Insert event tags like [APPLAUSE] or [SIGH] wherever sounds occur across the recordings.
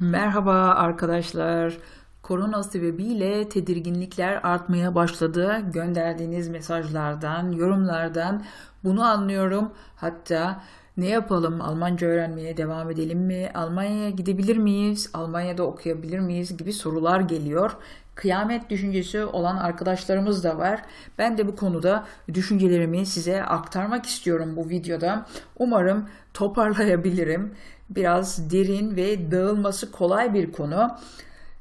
Merhaba arkadaşlar. Korona sebebiyle tedirginlikler artmaya başladı. Gönderdiğiniz mesajlardan, yorumlardan bunu anlıyorum. Hatta ne yapalım? Almanca öğrenmeye devam edelim mi? Almanya'ya gidebilir miyiz? Almanya'da okuyabilir miyiz? gibi sorular geliyor. Kıyamet düşüncesi olan arkadaşlarımız da var. Ben de bu konuda düşüncelerimi size aktarmak istiyorum bu videoda. Umarım toparlayabilirim. Biraz derin ve dağılması kolay bir konu.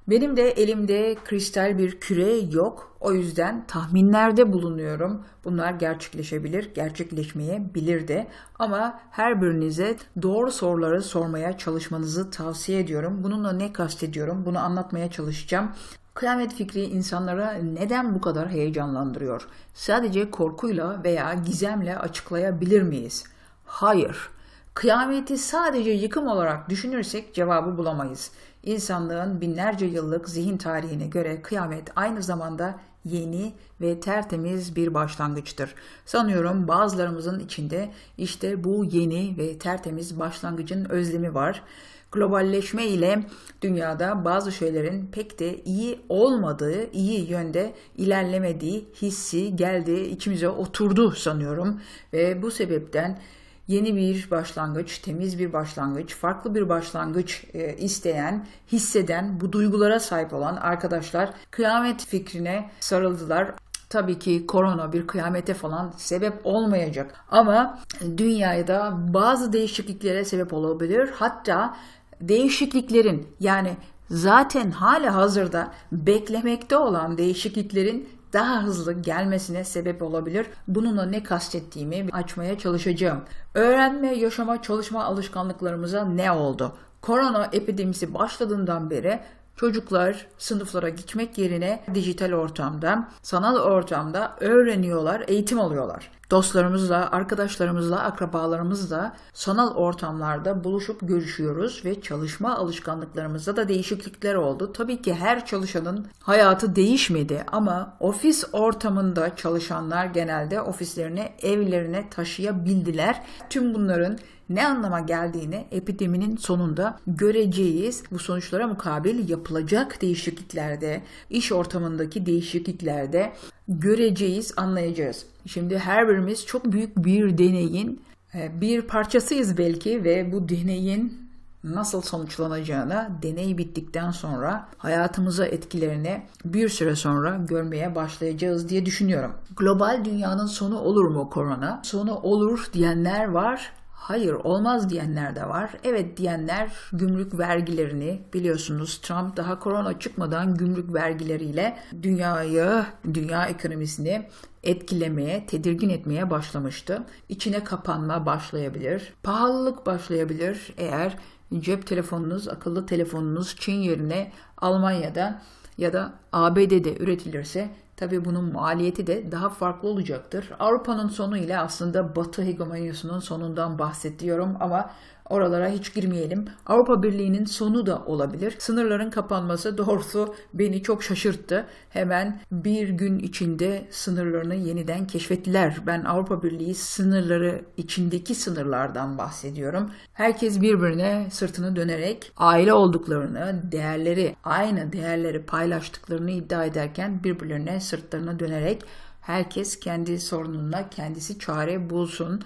Benim de elimde kristal bir küre yok. O yüzden tahminlerde bulunuyorum. Bunlar gerçekleşebilir, gerçekleşmeyebilir de. Ama her birinize doğru soruları sormaya çalışmanızı tavsiye ediyorum. Bununla ne kastediyorum? Bunu anlatmaya çalışacağım. Kıyamet fikri insanlara neden bu kadar heyecanlandırıyor? Sadece korkuyla veya gizemle açıklayabilir miyiz? Hayır. Kıyameti sadece yıkım olarak düşünürsek cevabı bulamayız. İnsanlığın binlerce yıllık zihin tarihine göre kıyamet aynı zamanda yeni ve tertemiz bir başlangıçtır. Sanıyorum bazılarımızın içinde işte bu yeni ve tertemiz başlangıcın özlemi var. Globalleşme ile dünyada bazı şeylerin pek de iyi olmadığı, iyi yönde ilerlemediği hissi geldi, içimize oturdu sanıyorum ve bu sebepten yeni bir başlangıç, temiz bir başlangıç, farklı bir başlangıç e, isteyen, hisseden, bu duygulara sahip olan arkadaşlar kıyamet fikrine sarıldılar. Tabii ki korona bir kıyamete falan sebep olmayacak ama dünyaya da bazı değişikliklere sebep olabilir. Hatta değişikliklerin yani zaten hala hazırda beklemekte olan değişikliklerin daha hızlı gelmesine sebep olabilir. Bununla ne kastettiğimi açmaya çalışacağım. Öğrenme, yaşama, çalışma alışkanlıklarımıza ne oldu? Korona epidemisi başladığından beri Çocuklar sınıflara gitmek yerine dijital ortamda, sanal ortamda öğreniyorlar, eğitim alıyorlar. Dostlarımızla, arkadaşlarımızla, akrabalarımızla sanal ortamlarda buluşup görüşüyoruz ve çalışma alışkanlıklarımızda da değişiklikler oldu. Tabii ki her çalışanın hayatı değişmedi ama ofis ortamında çalışanlar genelde ofislerini evlerine taşıyabildiler. Tüm bunların ne anlama geldiğini epideminin sonunda göreceğiz. Bu sonuçlara mukabil yapılacak değişikliklerde, iş ortamındaki değişikliklerde göreceğiz, anlayacağız. Şimdi her birimiz çok büyük bir deneyin e, bir parçasıyız belki ve bu deneyin nasıl sonuçlanacağını deney bittikten sonra hayatımıza etkilerini bir süre sonra görmeye başlayacağız diye düşünüyorum. Global dünyanın sonu olur mu korona? Sonu olur diyenler var hayır olmaz diyenler de var. Evet diyenler gümrük vergilerini biliyorsunuz Trump daha korona çıkmadan gümrük vergileriyle dünyayı, dünya ekonomisini etkilemeye, tedirgin etmeye başlamıştı. İçine kapanma başlayabilir. Pahalılık başlayabilir eğer cep telefonunuz, akıllı telefonunuz Çin yerine Almanya'da ya da ABD'de üretilirse Tabii bunun maliyeti de daha farklı olacaktır. Avrupa'nın sonu ile aslında Batı hegemonyasının sonundan bahsediyorum ama Oralara hiç girmeyelim. Avrupa Birliği'nin sonu da olabilir. Sınırların kapanması doğrusu beni çok şaşırttı. Hemen bir gün içinde sınırlarını yeniden keşfettiler. Ben Avrupa Birliği sınırları içindeki sınırlardan bahsediyorum. Herkes birbirine sırtını dönerek aile olduklarını, değerleri, aynı değerleri paylaştıklarını iddia ederken birbirlerine sırtlarını dönerek herkes kendi sorununa kendisi çare bulsun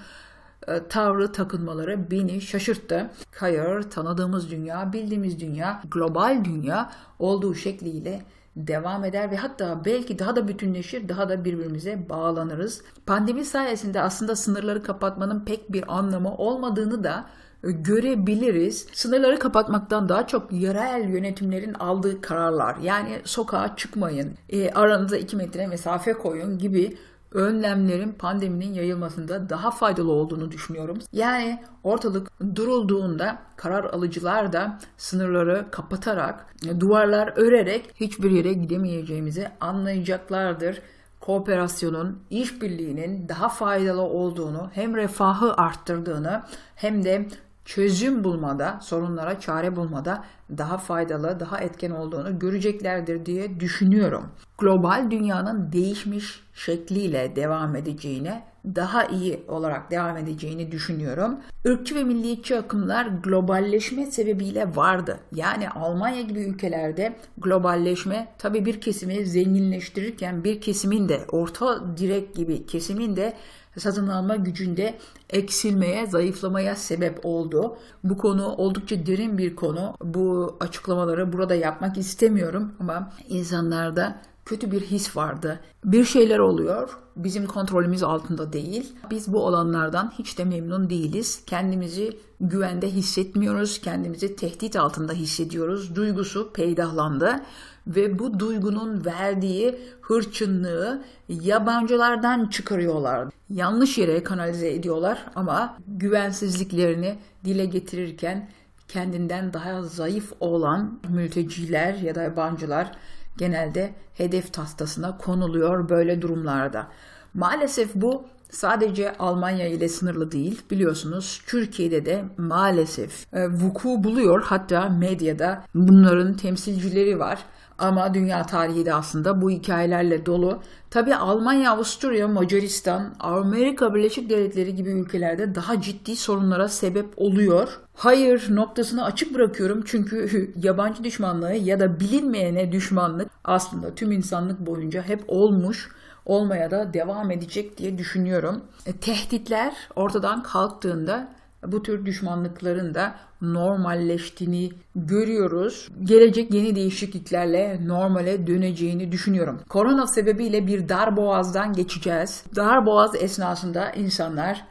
tavrı takınmaları beni şaşırttı. Hayır, tanıdığımız dünya, bildiğimiz dünya, global dünya olduğu şekliyle devam eder ve hatta belki daha da bütünleşir, daha da birbirimize bağlanırız. Pandemi sayesinde aslında sınırları kapatmanın pek bir anlamı olmadığını da görebiliriz. Sınırları kapatmaktan daha çok yerel yönetimlerin aldığı kararlar yani sokağa çıkmayın, e, aranıza 2 metre mesafe koyun gibi önlemlerin pandeminin yayılmasında daha faydalı olduğunu düşünüyorum. Yani ortalık durulduğunda karar alıcılar da sınırları kapatarak, duvarlar örerek hiçbir yere gidemeyeceğimizi anlayacaklardır kooperasyonun, işbirliğinin daha faydalı olduğunu, hem refahı arttırdığını hem de çözüm bulmada, sorunlara çare bulmada daha faydalı, daha etken olduğunu göreceklerdir diye düşünüyorum. Global dünyanın değişmiş şekliyle devam edeceğine daha iyi olarak devam edeceğini düşünüyorum. Irkçı ve milliyetçi akımlar globalleşme sebebiyle vardı. Yani Almanya gibi ülkelerde globalleşme tabii bir kesimi zenginleştirirken bir kesimin de orta direk gibi kesimin de satın alma gücünde eksilmeye, zayıflamaya sebep oldu. Bu konu oldukça derin bir konu. Bu açıklamaları burada yapmak istemiyorum ama insanlarda kötü bir his vardı. Bir şeyler oluyor, bizim kontrolümüz altında değil. Biz bu olanlardan hiç de memnun değiliz. Kendimizi güvende hissetmiyoruz, kendimizi tehdit altında hissediyoruz. Duygusu peydahlandı ve bu duygunun verdiği hırçınlığı yabancılardan çıkarıyorlar. Yanlış yere kanalize ediyorlar ama güvensizliklerini dile getirirken kendinden daha zayıf olan mülteciler ya da yabancılar genelde hedef tastasına konuluyor böyle durumlarda. Maalesef bu sadece Almanya ile sınırlı değil. Biliyorsunuz Türkiye'de de maalesef e, vuku buluyor. Hatta medyada bunların temsilcileri var. Ama dünya tarihi de aslında bu hikayelerle dolu. Tabi Almanya, Avusturya, Macaristan, Amerika Birleşik Devletleri gibi ülkelerde daha ciddi sorunlara sebep oluyor. Hayır noktasını açık bırakıyorum çünkü [LAUGHS] yabancı düşmanlığı ya da bilinmeyene düşmanlık aslında tüm insanlık boyunca hep olmuş olmaya da devam edecek diye düşünüyorum. E, tehditler ortadan kalktığında bu tür düşmanlıkların da normalleştiğini görüyoruz. Gelecek yeni değişikliklerle normale döneceğini düşünüyorum. Korona sebebiyle bir dar boğazdan geçeceğiz. Dar boğaz esnasında insanlar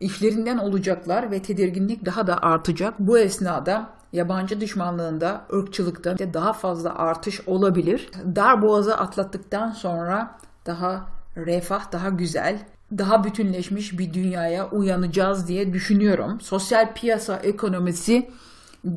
işlerinden olacaklar ve tedirginlik daha da artacak. Bu esnada yabancı düşmanlığında, ırkçılıkta daha fazla artış olabilir. Dar boğazı atlattıktan sonra daha refah, daha güzel, daha bütünleşmiş bir dünyaya uyanacağız diye düşünüyorum. Sosyal piyasa ekonomisi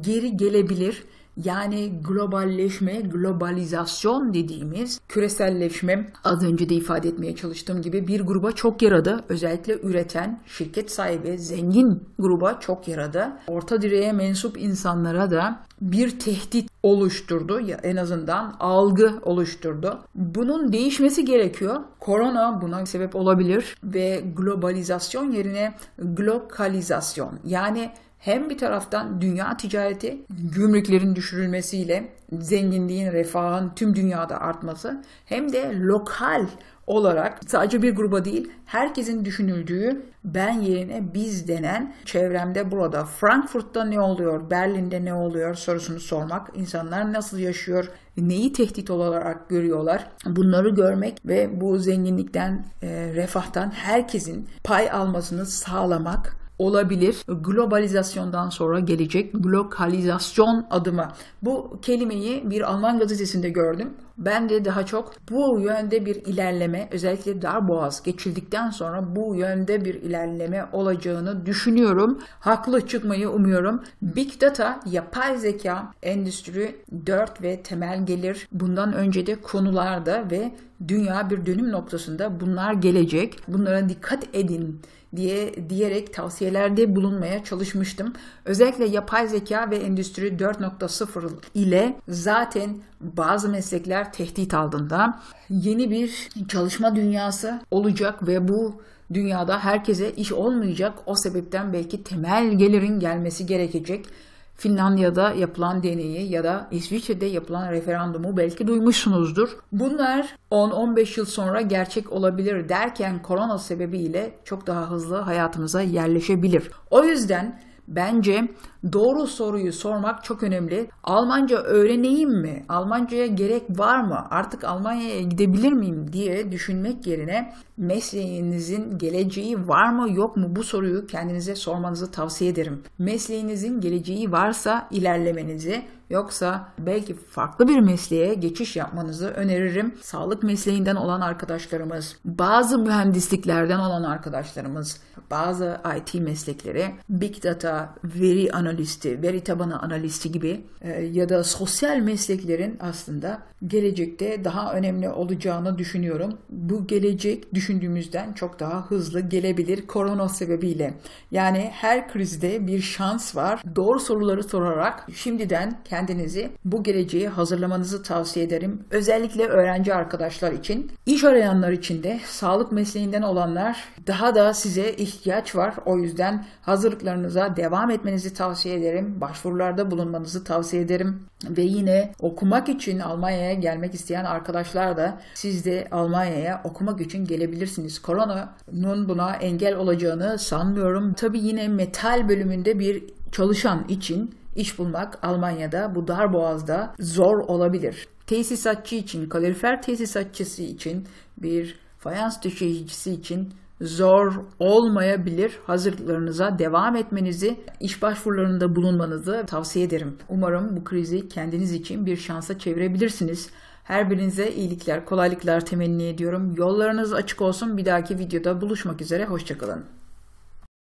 geri gelebilir. Yani globalleşme, globalizasyon dediğimiz küreselleşme az önce de ifade etmeye çalıştığım gibi bir gruba çok yaradı. Özellikle üreten, şirket sahibi, zengin gruba çok yaradı. Orta direğe mensup insanlara da bir tehdit oluşturdu ya en azından algı oluşturdu. Bunun değişmesi gerekiyor. Korona buna sebep olabilir ve globalizasyon yerine glokalizasyon yani hem bir taraftan dünya ticareti gümrüklerin düşürülmesiyle zenginliğin, refahın tüm dünyada artması hem de lokal olarak sadece bir gruba değil herkesin düşünüldüğü ben yerine biz denen çevremde burada Frankfurt'ta ne oluyor, Berlin'de ne oluyor sorusunu sormak, insanlar nasıl yaşıyor, neyi tehdit olarak görüyorlar bunları görmek ve bu zenginlikten, e, refahtan herkesin pay almasını sağlamak olabilir. Globalizasyondan sonra gelecek glokalizasyon adımı. Bu kelimeyi bir Alman gazetesinde gördüm. Ben de daha çok bu yönde bir ilerleme özellikle dar boğaz geçildikten sonra bu yönde bir ilerleme olacağını düşünüyorum. Haklı çıkmayı umuyorum. Big Data, yapay zeka, endüstri 4 ve temel gelir. Bundan önce de konularda ve dünya bir dönüm noktasında bunlar gelecek. Bunlara dikkat edin diye diyerek tavsiyelerde bulunmaya çalışmıştım. Özellikle yapay zeka ve endüstri 4.0 ile zaten bazı meslekler tehdit altında. Yeni bir çalışma dünyası olacak ve bu dünyada herkese iş olmayacak. O sebepten belki temel gelirin gelmesi gerekecek. Finlandiya'da yapılan deneyi ya da İsviçre'de yapılan referandumu belki duymuşsunuzdur. Bunlar 10-15 yıl sonra gerçek olabilir derken korona sebebiyle çok daha hızlı hayatımıza yerleşebilir. O yüzden Bence doğru soruyu sormak çok önemli. Almanca öğreneyim mi? Almancaya gerek var mı? Artık Almanya'ya gidebilir miyim diye düşünmek yerine mesleğinizin geleceği var mı yok mu bu soruyu kendinize sormanızı tavsiye ederim. Mesleğinizin geleceği varsa ilerlemenizi Yoksa belki farklı bir mesleğe geçiş yapmanızı öneririm. Sağlık mesleğinden olan arkadaşlarımız, bazı mühendisliklerden olan arkadaşlarımız, bazı IT meslekleri, Big Data, veri analisti, veri tabanı analisti gibi e, ya da sosyal mesleklerin aslında gelecekte daha önemli olacağını düşünüyorum. Bu gelecek düşündüğümüzden çok daha hızlı gelebilir korona sebebiyle. Yani her krizde bir şans var. Doğru soruları sorarak şimdiden kendinizi bu geleceğe hazırlamanızı tavsiye ederim. Özellikle öğrenci arkadaşlar için. İş arayanlar için de sağlık mesleğinden olanlar daha da size ihtiyaç var. O yüzden hazırlıklarınıza devam etmenizi tavsiye ederim. Başvurularda bulunmanızı tavsiye ederim. Ve yine okumak için Almanya'ya gelmek isteyen arkadaşlar da siz de Almanya'ya okumak için gelebilirsiniz. Koronanın buna engel olacağını sanmıyorum. Tabii yine metal bölümünde bir çalışan için iş bulmak Almanya'da bu dar boğazda zor olabilir. Tesisatçı için, kalorifer tesisatçısı için bir fayans döşeyicisi için zor olmayabilir. Hazırlıklarınıza devam etmenizi, iş başvurularında bulunmanızı tavsiye ederim. Umarım bu krizi kendiniz için bir şansa çevirebilirsiniz. Her birinize iyilikler, kolaylıklar temenni ediyorum. Yollarınız açık olsun. Bir dahaki videoda buluşmak üzere. Hoşçakalın.